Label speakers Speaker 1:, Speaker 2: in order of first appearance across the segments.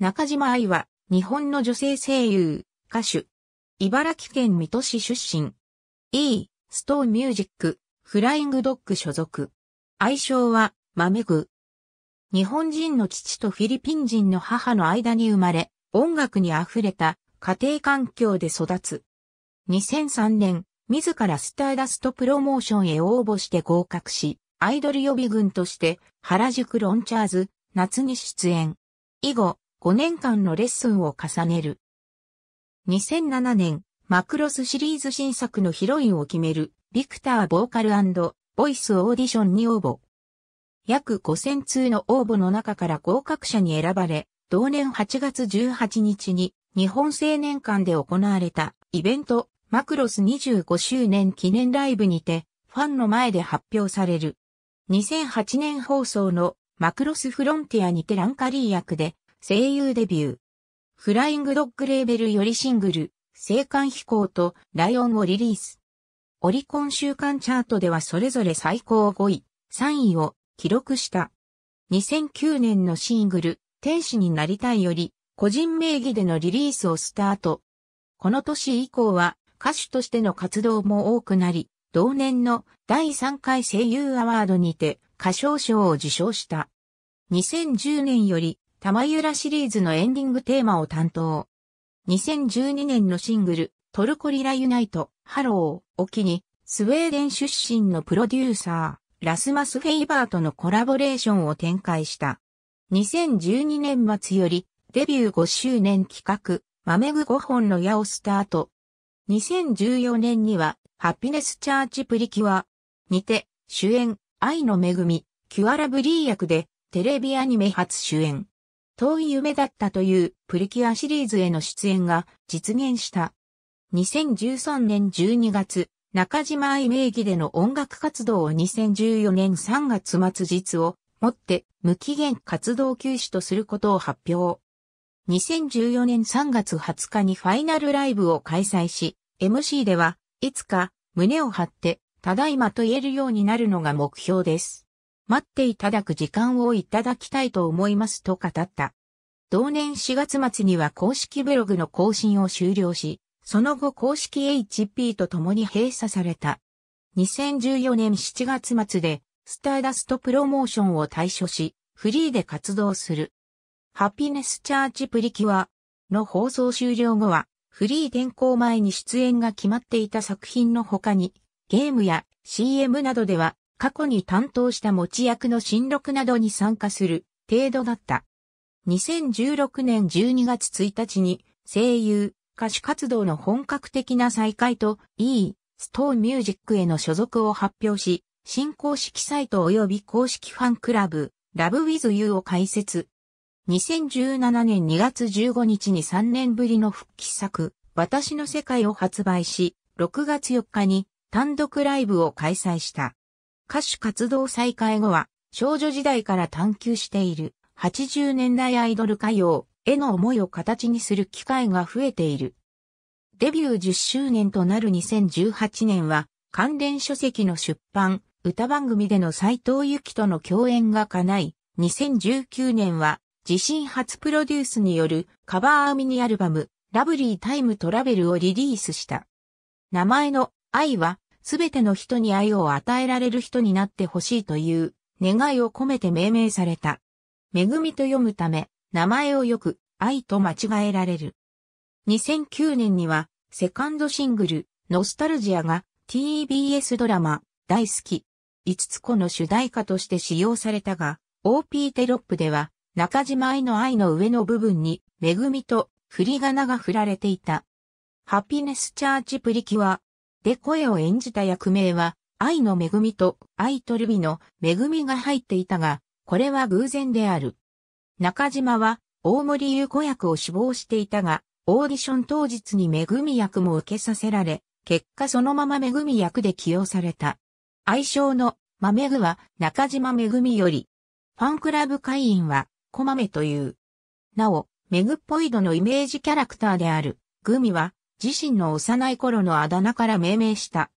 Speaker 1: 中島愛は、日本の女性声優、歌手。茨城県水戸市出身。E、ストーンミュージック、フライングドッグ所属。愛称は、豆具。日本人の父とフィリピン人の母の間に生まれ、音楽に溢れた家庭環境で育つ。2003年、自らスターダストプロモーションへ応募して合格し、アイドル予備軍として原宿ロンチャーズ夏に出演。以後、5年間のレッスンを重ねる。2007年、マクロスシリーズ新作のヒロインを決める、ビクターボーカルボイスオーディションに応募。約5000通の応募の中から合格者に選ばれ、同年8月18日に日本青年館で行われたイベントマクロス25周年記念ライブにてファンの前で発表される。2008年放送のマクロスフロンティアにてランカリー役で声優デビュー。フライングドッグレーベルよりシングル、青函飛行とライオンをリリース。オリコン週間チャートではそれぞれ最高5位、3位を記録した。2009年のシングル、天使になりたいより、個人名義でのリリースをスタート。この年以降は歌手としての活動も多くなり、同年の第3回声優アワードにて歌唱賞を受賞した。2010年よりたまゆらシリーズのエンディングテーマを担当。2012年のシングル、トルコリラユナイト、ハローを機に、スウェーデン出身のプロデューサー、ラスマス・フェイバーとのコラボレーションを展開した。2012年末より、デビュー5周年企画、まめぐ5本の矢をスタート。2014年には、ハピネスチャージプリキュアにて、主演、愛の恵み、キュアラブリー役で、テレビアニメ初主演。遠い夢だったというプリキュアシリーズへの出演が実現した。2013年12月、中島愛名義での音楽活動を2014年3月末日をもって無期限活動休止とすることを発表。2014年3月20日にファイナルライブを開催し、MC ではいつか胸を張ってただいまと言えるようになるのが目標です。待っていただく時間をいただきたいと思いますと語った。同年4月末には公式ブログの更新を終了し、その後公式 HP と共に閉鎖された。2014年7月末でスターダストプロモーションを退所し、フリーで活動する。ハピネスチャーチプリキュアの放送終了後は、フリー転校前に出演が決まっていた作品の他に、ゲームや CM などでは過去に担当した持ち役の新録などに参加する程度だった。2016年12月1日に声優、歌手活動の本格的な再開と E、ストーンミュージックへの所属を発表し、新公式サイト及び公式ファンクラブ、ラブウィズユーを開設。2017年2月15日に3年ぶりの復帰作、私の世界を発売し、6月4日に単独ライブを開催した。歌手活動再開後は、少女時代から探求している80年代アイドル歌謡への思いを形にする機会が増えている。デビュー10周年となる2018年は、関連書籍の出版、歌番組での斎藤由紀との共演が叶い、2019年は自身初プロデュースによるカバーミニアルバム、ラブリータイムトラベルをリリースした。名前の愛はすべての人に愛を与えられる人になってほしいという願いを込めて命名された。恵みと読むため、名前をよく愛と間違えられる。2009年には、セカンドシングル、ノスタルジアが TBS ドラマ、大好き、五つ子の主題歌として使用されたが、OP テロップでは、中島愛の愛の上の部分に、恵みと振り仮名が振られていた。ハピネスチャーチプリキュアで声を演じた役名は、愛の恵みと愛とルビの恵みが入っていたが、これは偶然である。中島は大森優子役を志望していたが、オーディション当日に恵み役も受けさせられ、結果そのまま恵み役で起用された。愛称のマメグは中島恵みより、ファンクラブ会員はコマメという。なお、メグっぽい度のイメージキャラクターであるグミは自身の幼い頃のあだ名から命名した。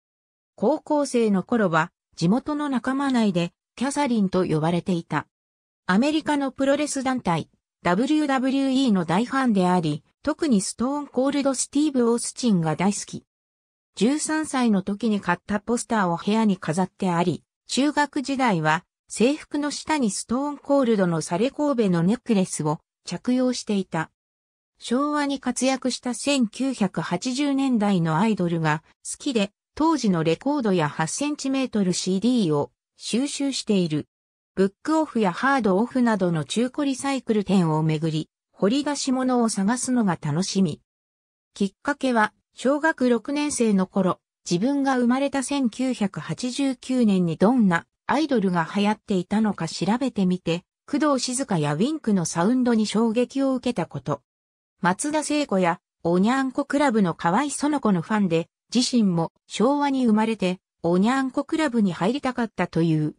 Speaker 1: 高校生の頃は地元の仲間内でキャサリンと呼ばれていた。アメリカのプロレス団体 WWE の大ファンであり、特にストーンコールドスティーブ・オースチンが大好き。13歳の時に買ったポスターを部屋に飾ってあり、中学時代は制服の下にストーンコールドのサレ神戸のネックレスを着用していた。昭和に活躍した1980年代のアイドルが好きで当時のレコードや 8cm CD を収集している。ブックオフやハードオフなどの中古リサイクル店をめぐり、掘り出し物を探すのが楽しみ。きっかけは、小学6年生の頃、自分が生まれた1989年にどんなアイドルが流行っていたのか調べてみて、工藤静香やウィンクのサウンドに衝撃を受けたこと。松田聖子やおにゃんこクラブの河合園子のファンで、自身も昭和に生まれて、おにゃんこクラブに入りたかったという。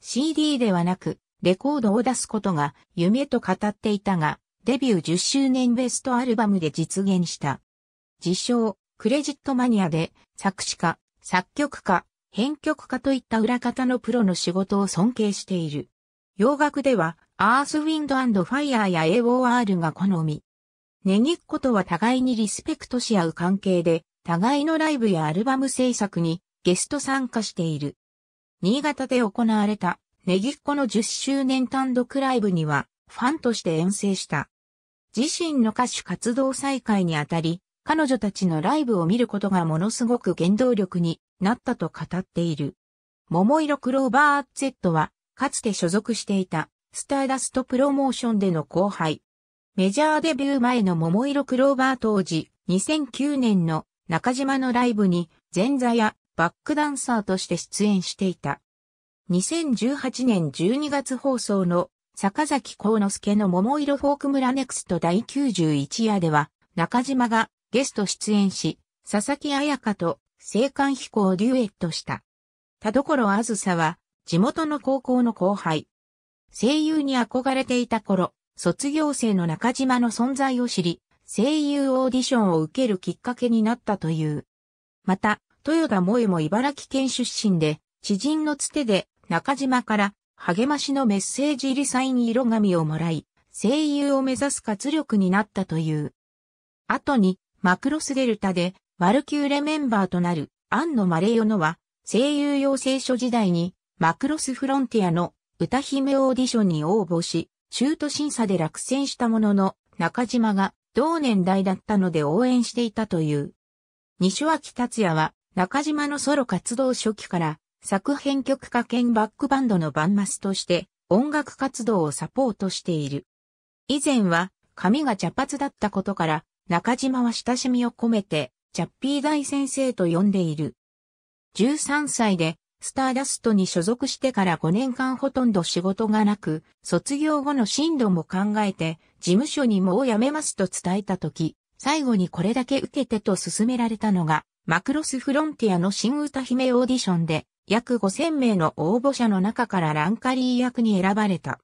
Speaker 1: CD ではなく、レコードを出すことが夢と語っていたが、デビュー10周年ベストアルバムで実現した。自称、クレジットマニアで、作詞家、作曲家、編曲家といった裏方のプロの仕事を尊敬している。洋楽では、アースウィンドファイヤーや AOR が好み。ネギっ子とは互いにリスペクトし合う関係で、互いのライブやアルバム制作にゲスト参加している。新潟で行われたネギっ子の10周年単独ライブにはファンとして遠征した。自身の歌手活動再開にあたり、彼女たちのライブを見ることがものすごく原動力になったと語っている。桃色クローバー Z は、かつて所属していた、スターダストプロモーションでの後輩。メジャーデビュー前の桃色クローバー当時、2009年の中島のライブに前座やバックダンサーとして出演していた。2018年12月放送の坂崎幸之助の桃色フォーク村ネクスト第91夜では中島がゲスト出演し、佐々木彩香と青函飛行デュエットした。田所あずさは地元の高校の後輩。声優に憧れていた頃、卒業生の中島の存在を知り、声優オーディションを受けるきっかけになったという。また、豊田萌も茨城県出身で、知人のつてで中島から励ましのメッセージ入りサイン色紙をもらい、声優を目指す活力になったという。後に、マクロスデルタで、ワルキューレメンバーとなる、アンノ・マレヨノは、声優養成所時代に、マクロスフロンティアの歌姫オーディションに応募し、中途審査で落選したものの、中島が同年代だったので応援していたという。西脇達也は中島のソロ活動初期から作編曲家兼バックバンドのバンマスとして音楽活動をサポートしている。以前は髪が茶髪だったことから中島は親しみを込めてチャッピー大先生と呼んでいる。13歳でスターダストに所属してから5年間ほとんど仕事がなく、卒業後の進路も考えて、事務所にもう辞めますと伝えたとき、最後にこれだけ受けてと勧められたのが、マクロスフロンティアの新歌姫オーディションで、約5000名の応募者の中からランカリー役に選ばれた。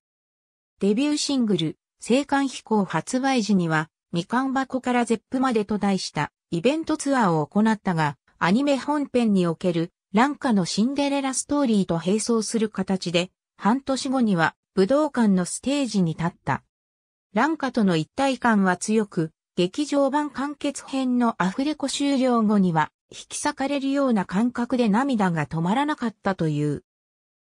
Speaker 1: デビューシングル、青函飛行発売時には、みかん箱からゼップまでと題したイベントツアーを行ったが、アニメ本編におけるランカのシンデレラストーリーと並走する形で、半年後には武道館のステージに立った。ランカとの一体感は強く、劇場版完結編のアフレコ終了後には、引き裂かれるような感覚で涙が止まらなかったという。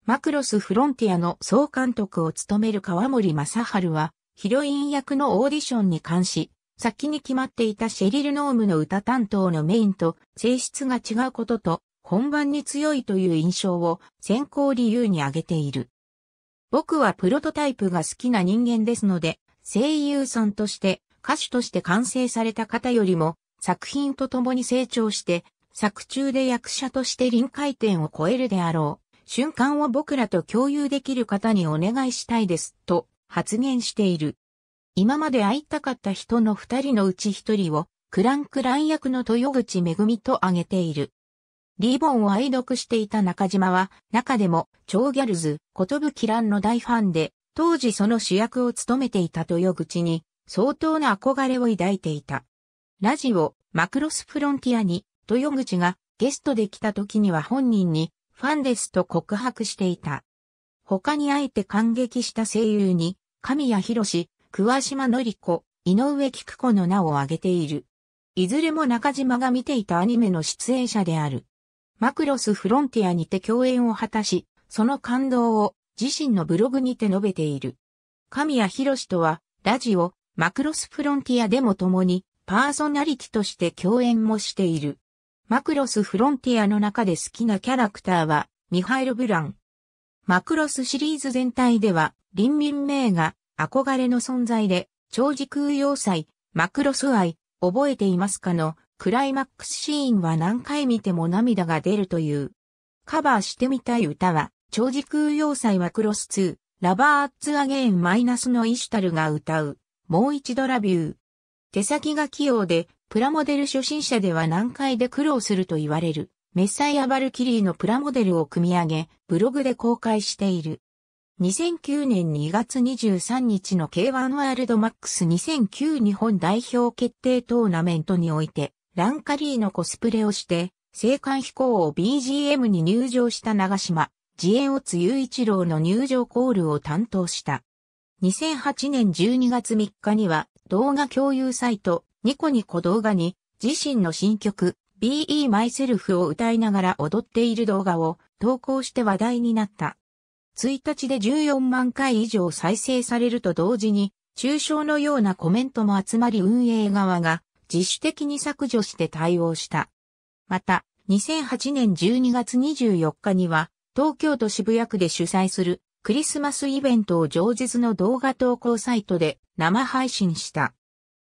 Speaker 1: マクロスフロンティアの総監督を務める川森正春は、ヒロイン役のオーディションに関し、先に決まっていたシェリル・ノームの歌担当のメインと性質が違うことと、本番に強いという印象を先行理由に挙げている。僕はプロトタイプが好きな人間ですので、声優さんとして歌手として完成された方よりも作品と共に成長して作中で役者として臨界点を超えるであろう瞬間を僕らと共有できる方にお願いしたいですと発言している。今まで会いたかった人の二人のうち一人をクランクラン役の豊口めぐみと挙げている。リーボンを愛読していた中島は中でも超ギャルズ、ことぶきらんの大ファンで当時その主役を務めていた豊口に相当な憧れを抱いていた。ラジオ、マクロスフロンティアに、豊口がゲストで来た時には本人に、ファンですと告白していた。他にあえて感激した声優に、神谷博士、桑島のり子、井上菊子の名を挙げている。いずれも中島が見ていたアニメの出演者である。マクロスフロンティアにて共演を果たし、その感動を自身のブログにて述べている。神谷博士とは、ラジオ、マクロスフロンティアでも共に、パーソナリティとして共演もしている。マクロスフロンティアの中で好きなキャラクターは、ミハイル・ブラン。マクロスシリーズ全体では、リンミンメイが憧れの存在で、超時空要塞、マクロス愛、覚えていますかのクライマックスシーンは何回見ても涙が出るという。カバーしてみたい歌は、超時空要塞マクロス2、ラバーッツアゲーンマイナスのイシュタルが歌う、もう一度ラビュー。手先が器用で、プラモデル初心者では難解で苦労すると言われる、メッサイアバルキリーのプラモデルを組み上げ、ブログで公開している。2009年2月23日の K1 ワールドマックス2009日本代表決定トーナメントにおいて、ランカリーのコスプレをして、青函飛行を BGM に入場した長島、自演を津雄一郎の入場コールを担当した。2008年12月3日には動画共有サイトニコニコ動画に自身の新曲 Be Myself を歌いながら踊っている動画を投稿して話題になった。1日で14万回以上再生されると同時に中傷のようなコメントも集まり運営側が自主的に削除して対応した。また、2008年12月24日には東京都渋谷区で主催するクリスマスイベントを上日の動画投稿サイトで生配信した。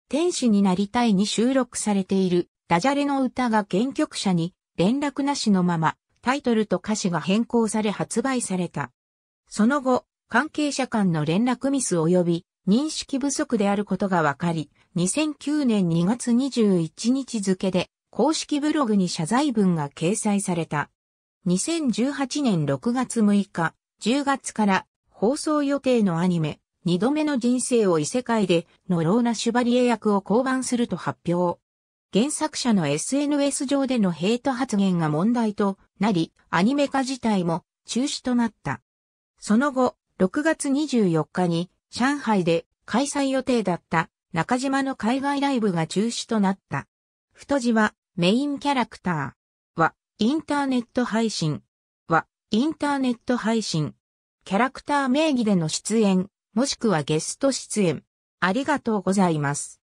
Speaker 1: 天使になりたいに収録されているダジャレの歌が原曲者に連絡なしのままタイトルと歌詞が変更され発売された。その後、関係者間の連絡ミス及び認識不足であることが分かり、2009年2月21日付で公式ブログに謝罪文が掲載された。2018年6月6日、10月から放送予定のアニメ、二度目の人生を異世界でのローナ・シュバリエ役を降板すると発表。原作者の SNS 上でのヘイト発言が問題となり、アニメ化自体も中止となった。その後、6月24日に上海で開催予定だった中島の海外ライブが中止となった。太字はメインキャラクターはインターネット配信は、インターネット配信。キャラクター名義での出演、もしくはゲスト出演。ありがとうございます。